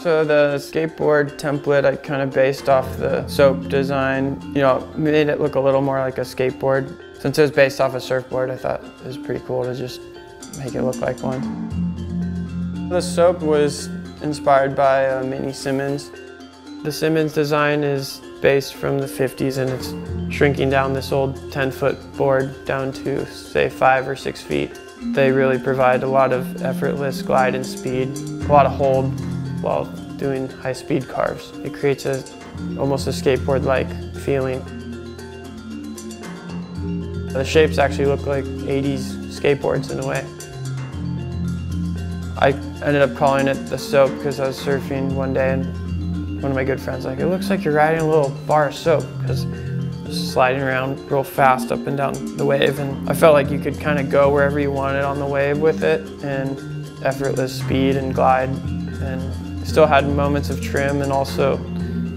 So the skateboard template I kind of based off the soap design, you know, made it look a little more like a skateboard. Since it was based off a surfboard, I thought it was pretty cool to just make it look like one. The soap was inspired by uh, Mini Simmons. The Simmons design is based from the 50s and it's shrinking down this old 10 foot board down to say five or six feet. They really provide a lot of effortless glide and speed, a lot of hold while doing high speed carves. It creates a, almost a skateboard-like feeling. The shapes actually look like 80s skateboards in a way. I ended up calling it the soap because I was surfing one day and one of my good friends like, it looks like you're riding a little bar of soap because sliding around real fast up and down the wave and I felt like you could kind of go wherever you wanted on the wave with it and effortless speed and glide and still had moments of trim and also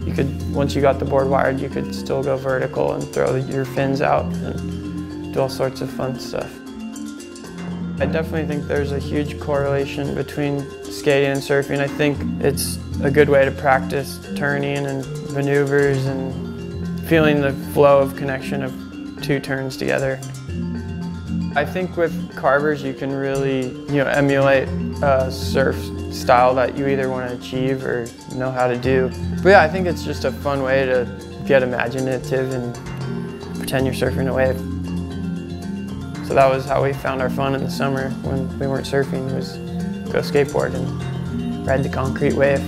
you could once you got the board wired you could still go vertical and throw your fins out and do all sorts of fun stuff. I definitely think there's a huge correlation between skating and surfing. I think it's a good way to practice turning and maneuvers and feeling the flow of connection of two turns together. I think with carvers you can really you know emulate a surf style that you either want to achieve or know how to do. But yeah, I think it's just a fun way to get imaginative and pretend you're surfing a wave. So that was how we found our fun in the summer when we weren't surfing was go skateboard and ride the concrete wave.